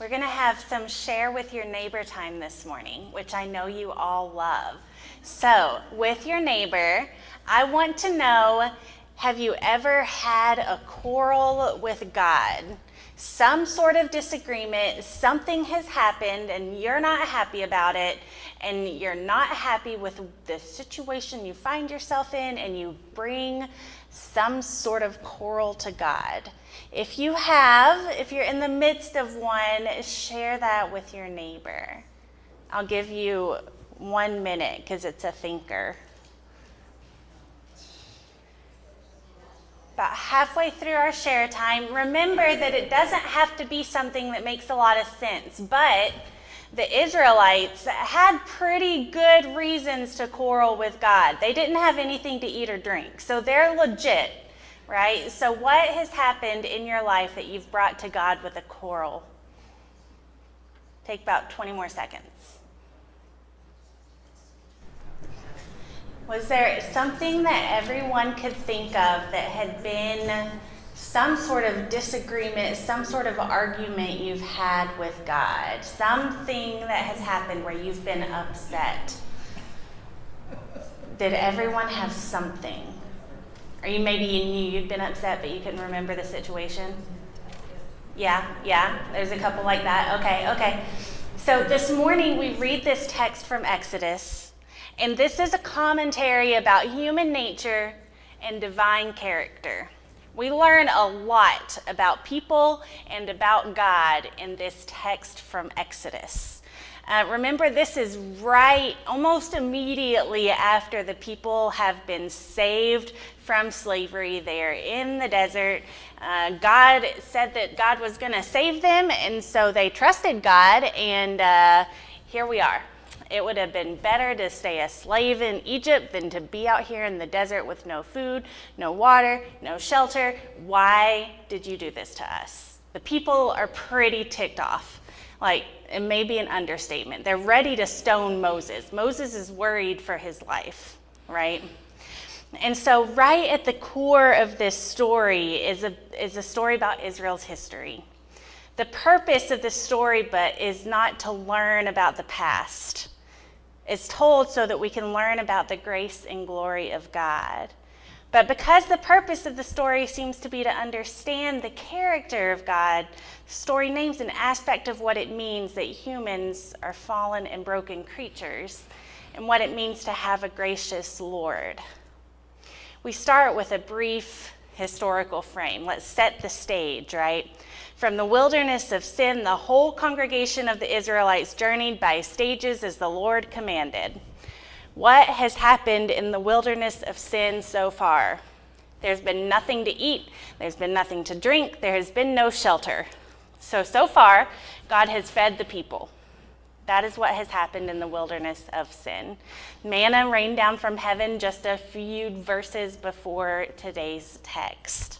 We're going to have some share with your neighbor time this morning, which I know you all love. So, with your neighbor, I want to know have you ever had a quarrel with God? Some sort of disagreement, something has happened, and you're not happy about it, and you're not happy with the situation you find yourself in, and you bring some sort of quarrel to God. If you have, if you're in the midst of one, share that with your neighbor. I'll give you one minute because it's a thinker. About halfway through our share time, remember that it doesn't have to be something that makes a lot of sense, but the Israelites had pretty good reasons to quarrel with God. They didn't have anything to eat or drink, so they're legit, right? So, what has happened in your life that you've brought to God with a quarrel? Take about 20 more seconds. Was there something that everyone could think of that had been some sort of disagreement, some sort of argument you've had with God, something that has happened where you've been upset? Did everyone have something? Or you maybe you knew you'd been upset, but you couldn't remember the situation? Yeah, yeah, there's a couple like that. Okay, okay. So this morning we read this text from Exodus and this is a commentary about human nature and divine character. We learn a lot about people and about God in this text from Exodus. Uh, remember, this is right almost immediately after the people have been saved from slavery. They're in the desert. Uh, God said that God was going to save them, and so they trusted God, and uh, here we are. It would have been better to stay a slave in Egypt than to be out here in the desert with no food, no water, no shelter. Why did you do this to us? The people are pretty ticked off. Like, it may be an understatement. They're ready to stone Moses. Moses is worried for his life, right? And so, right at the core of this story is a, is a story about Israel's history. The purpose of the story, but is not to learn about the past is told so that we can learn about the grace and glory of God. But because the purpose of the story seems to be to understand the character of God, the story names an aspect of what it means that humans are fallen and broken creatures and what it means to have a gracious Lord. We start with a brief historical frame. Let's set the stage, right? From the wilderness of sin, the whole congregation of the Israelites journeyed by stages as the Lord commanded. What has happened in the wilderness of sin so far? There's been nothing to eat, there's been nothing to drink, there has been no shelter. So, so far, God has fed the people. That is what has happened in the wilderness of sin. Manna rained down from heaven just a few verses before today's text.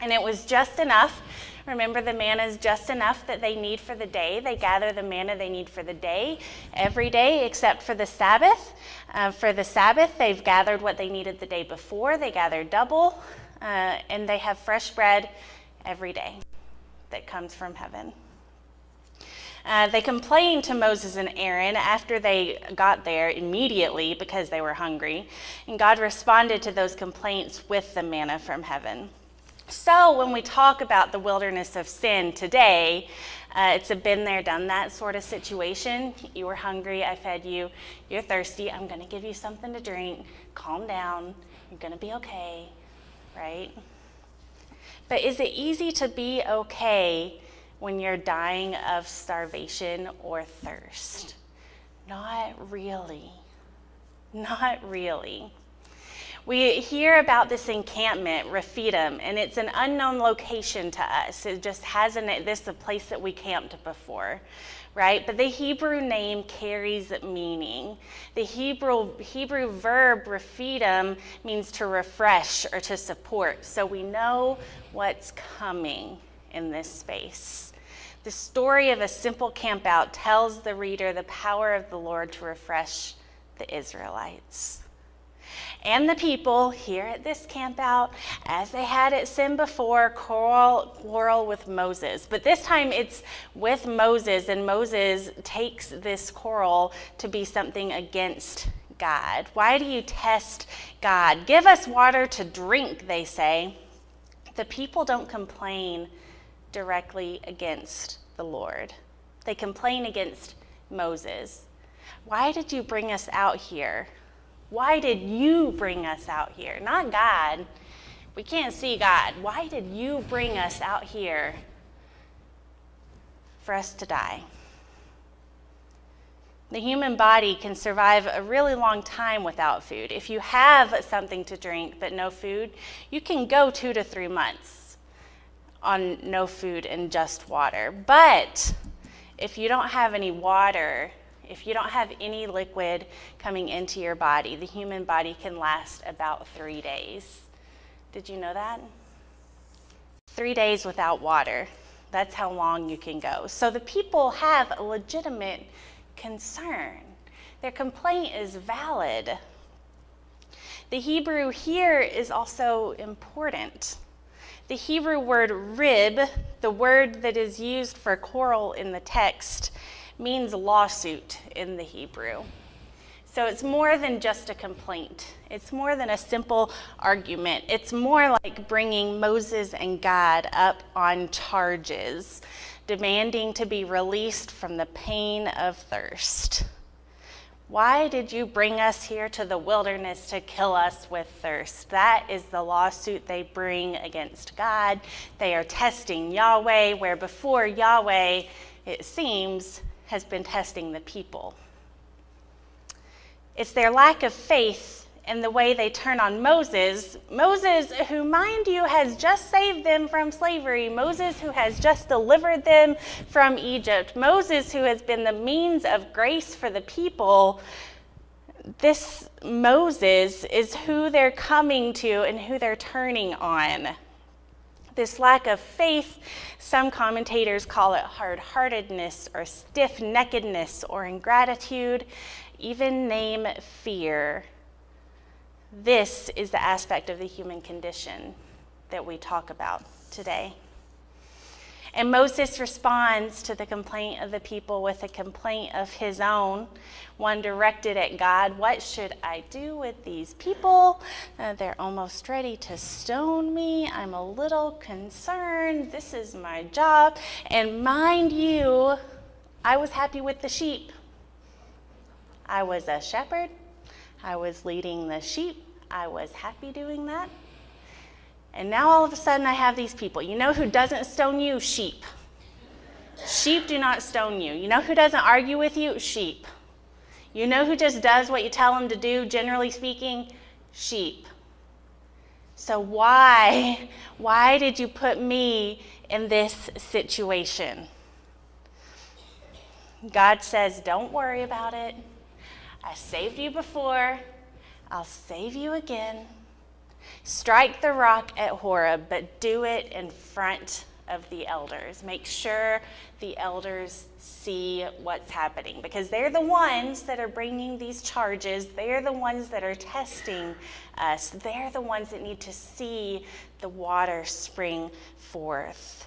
And it was just enough Remember, the manna is just enough that they need for the day. They gather the manna they need for the day every day except for the Sabbath. Uh, for the Sabbath, they've gathered what they needed the day before. They gather double, uh, and they have fresh bread every day that comes from heaven. Uh, they complained to Moses and Aaron after they got there immediately because they were hungry, and God responded to those complaints with the manna from heaven. So, when we talk about the wilderness of sin today, uh, it's a been there, done that sort of situation. You were hungry, I fed you. You're thirsty, I'm going to give you something to drink. Calm down, you're going to be okay, right? But is it easy to be okay when you're dying of starvation or thirst? Not really. Not really. We hear about this encampment, Rephidim, and it's an unknown location to us. It just hasn't, this is a place that we camped before, right? But the Hebrew name carries meaning. The Hebrew, Hebrew verb Rephidim means to refresh or to support. So we know what's coming in this space. The story of a simple campout tells the reader the power of the Lord to refresh the Israelites. And the people here at this camp out, as they had at Sin before, quarrel, quarrel with Moses. But this time it's with Moses, and Moses takes this quarrel to be something against God. Why do you test God? Give us water to drink, they say. The people don't complain directly against the Lord, they complain against Moses. Why did you bring us out here? Why did you bring us out here? Not God. We can't see God. Why did you bring us out here for us to die? The human body can survive a really long time without food. If you have something to drink but no food, you can go two to three months on no food and just water. But if you don't have any water, if you don't have any liquid coming into your body, the human body can last about three days. Did you know that? Three days without water. That's how long you can go. So the people have a legitimate concern. Their complaint is valid. The Hebrew here is also important. The Hebrew word rib, the word that is used for coral in the text, means lawsuit in the Hebrew. So it's more than just a complaint. It's more than a simple argument. It's more like bringing Moses and God up on charges, demanding to be released from the pain of thirst. Why did you bring us here to the wilderness to kill us with thirst? That is the lawsuit they bring against God. They are testing Yahweh, where before Yahweh, it seems, has been testing the people. It's their lack of faith in the way they turn on Moses. Moses, who, mind you, has just saved them from slavery. Moses, who has just delivered them from Egypt. Moses, who has been the means of grace for the people. This Moses is who they're coming to and who they're turning on. This lack of faith, some commentators call it hard heartedness or stiff neckedness or ingratitude, even name fear. This is the aspect of the human condition that we talk about today. And Moses responds to the complaint of the people with a complaint of his own, one directed at God. What should I do with these people? Uh, they're almost ready to stone me. I'm a little concerned. This is my job. And mind you, I was happy with the sheep. I was a shepherd. I was leading the sheep. I was happy doing that. And now all of a sudden I have these people. You know who doesn't stone you? Sheep. Sheep do not stone you. You know who doesn't argue with you? Sheep. You know who just does what you tell them to do, generally speaking? Sheep. So why, why did you put me in this situation? God says, don't worry about it. I saved you before. I'll save you again. Strike the rock at Horeb, but do it in front of the elders. Make sure the elders see what's happening because they're the ones that are bringing these charges. They're the ones that are testing us. They're the ones that need to see the water spring forth.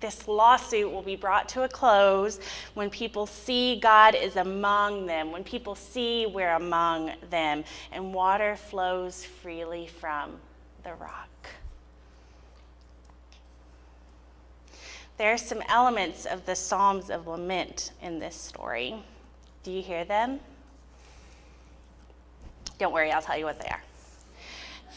This lawsuit will be brought to a close when people see God is among them, when people see we're among them, and water flows freely from the rock. There are some elements of the Psalms of Lament in this story. Do you hear them? Don't worry, I'll tell you what they are.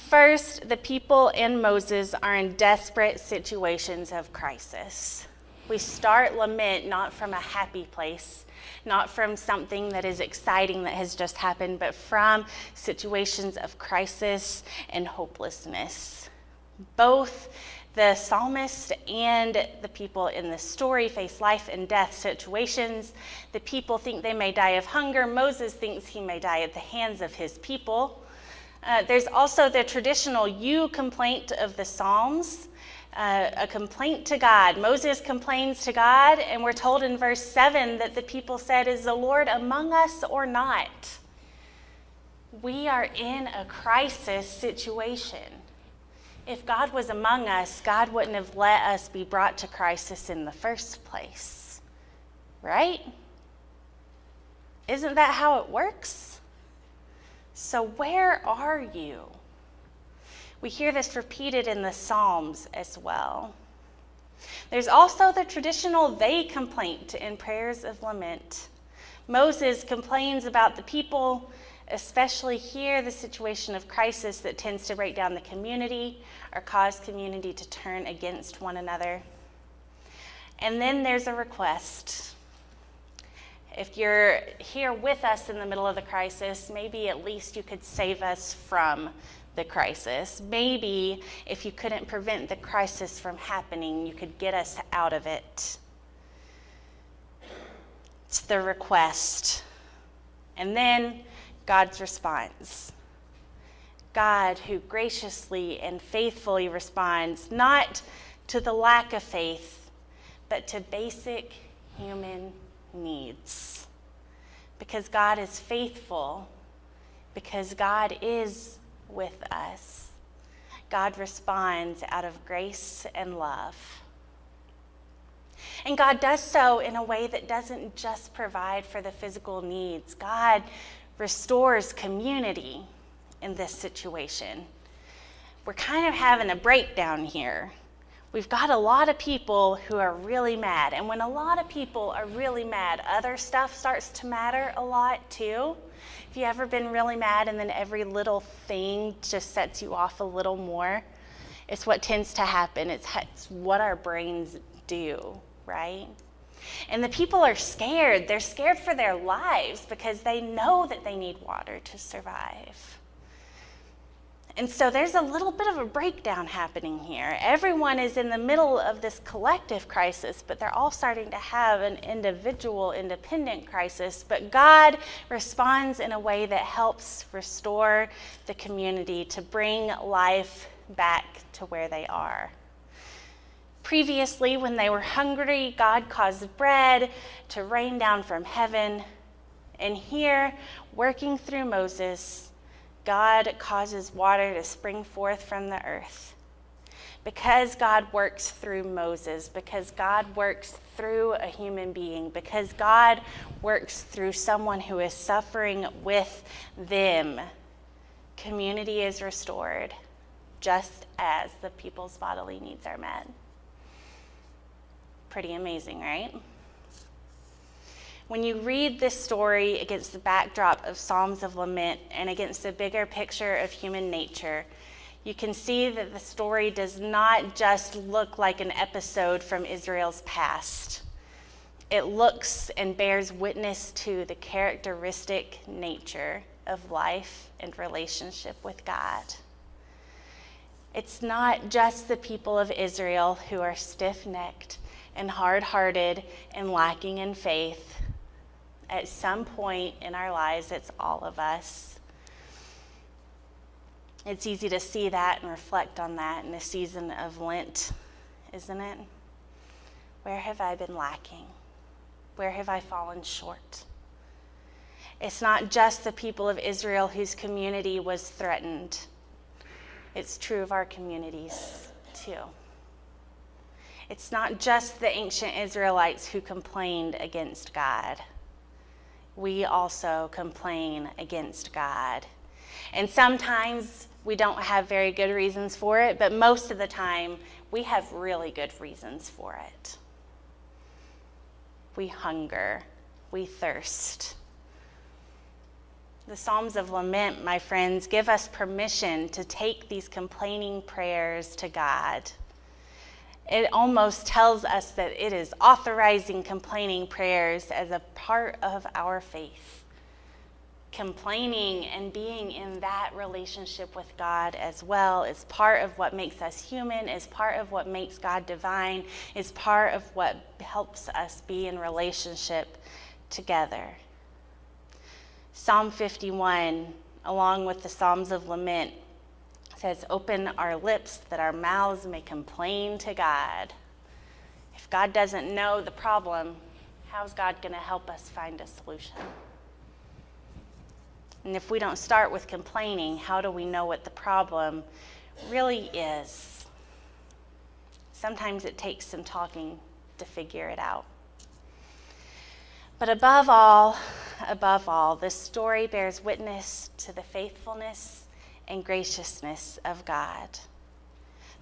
First, the people and Moses are in desperate situations of crisis. We start lament not from a happy place, not from something that is exciting that has just happened, but from situations of crisis and hopelessness. Both the psalmist and the people in the story face life and death situations. The people think they may die of hunger. Moses thinks he may die at the hands of his people. Uh, there's also the traditional you complaint of the Psalms, uh, a complaint to God. Moses complains to God, and we're told in verse 7 that the people said, Is the Lord among us or not? We are in a crisis situation. If God was among us, God wouldn't have let us be brought to crisis in the first place. Right? Isn't that how it works? So, where are you? We hear this repeated in the Psalms as well. There's also the traditional they complaint in prayers of lament. Moses complains about the people, especially here, the situation of crisis that tends to break down the community or cause community to turn against one another. And then there's a request. If you're here with us in the middle of the crisis, maybe at least you could save us from the crisis. Maybe if you couldn't prevent the crisis from happening, you could get us out of it. It's the request. And then God's response. God, who graciously and faithfully responds not to the lack of faith, but to basic human needs. Because God is faithful, because God is with us. God responds out of grace and love. And God does so in a way that doesn't just provide for the physical needs. God restores community in this situation. We're kind of having a breakdown here. We've got a lot of people who are really mad. And when a lot of people are really mad, other stuff starts to matter a lot too. Have you ever been really mad and then every little thing just sets you off a little more? It's what tends to happen. It's, it's what our brains do, right? And the people are scared. They're scared for their lives because they know that they need water to survive. And so there's a little bit of a breakdown happening here. Everyone is in the middle of this collective crisis, but they're all starting to have an individual, independent crisis. But God responds in a way that helps restore the community to bring life back to where they are. Previously, when they were hungry, God caused bread to rain down from heaven. And here, working through Moses, God causes water to spring forth from the earth. Because God works through Moses, because God works through a human being, because God works through someone who is suffering with them, community is restored just as the people's bodily needs are met. Pretty amazing, right? When you read this story against the backdrop of Psalms of Lament and against the bigger picture of human nature, you can see that the story does not just look like an episode from Israel's past. It looks and bears witness to the characteristic nature of life and relationship with God. It's not just the people of Israel who are stiff necked and hard hearted and lacking in faith at some point in our lives, it's all of us. It's easy to see that and reflect on that in the season of Lent, isn't it? Where have I been lacking? Where have I fallen short? It's not just the people of Israel whose community was threatened. It's true of our communities too. It's not just the ancient Israelites who complained against God we also complain against God. And sometimes we don't have very good reasons for it, but most of the time we have really good reasons for it. We hunger, we thirst. The Psalms of Lament, my friends, give us permission to take these complaining prayers to God it almost tells us that it is authorizing complaining prayers as a part of our faith. Complaining and being in that relationship with God as well is part of what makes us human, is part of what makes God divine, is part of what helps us be in relationship together. Psalm 51, along with the Psalms of Lament, says, Open our lips that our mouths may complain to God. If God doesn't know the problem, how's God going to help us find a solution? And if we don't start with complaining, how do we know what the problem really is? Sometimes it takes some talking to figure it out. But above all, above all, this story bears witness to the faithfulness and graciousness of God.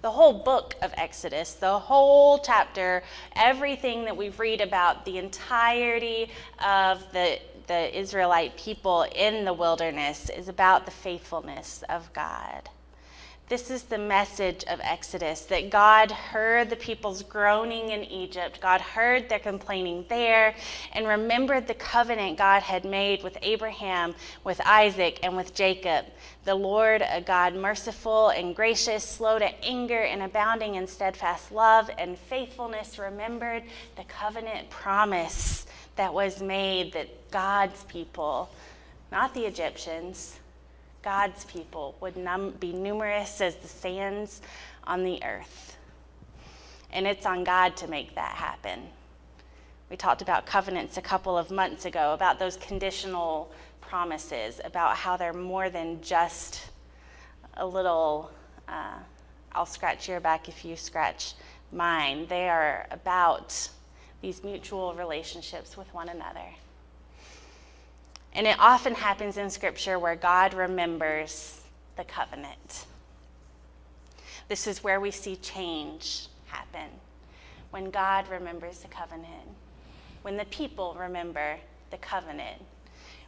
The whole book of Exodus, the whole chapter, everything that we read about, the entirety of the, the Israelite people in the wilderness is about the faithfulness of God. This is the message of Exodus that God heard the people's groaning in Egypt. God heard their complaining there and remembered the covenant God had made with Abraham, with Isaac, and with Jacob. The Lord, a God merciful and gracious, slow to anger, and abounding in steadfast love and faithfulness, remembered the covenant promise that was made that God's people, not the Egyptians, God's people would be numerous as the sands on the earth. And it's on God to make that happen. We talked about covenants a couple of months ago, about those conditional promises, about how they're more than just a little, uh, I'll scratch your back if you scratch mine. They are about these mutual relationships with one another. And it often happens in Scripture where God remembers the covenant. This is where we see change happen when God remembers the covenant, when the people remember the covenant,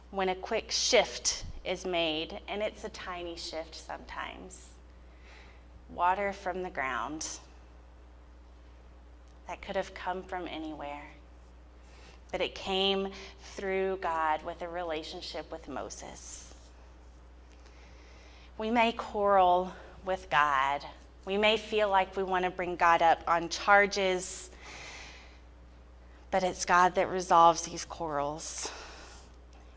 when a quick shift is made, and it's a tiny shift sometimes. Water from the ground that could have come from anywhere but it came through God with a relationship with Moses. We may quarrel with God. We may feel like we want to bring God up on charges, but it's God that resolves these quarrels.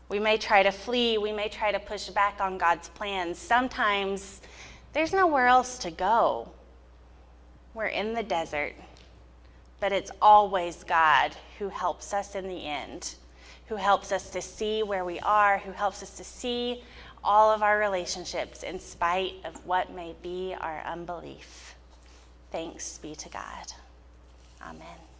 We may try to flee, we may try to push back on God's plans. Sometimes there's nowhere else to go. We're in the desert but it's always God who helps us in the end, who helps us to see where we are, who helps us to see all of our relationships in spite of what may be our unbelief. Thanks be to God. Amen.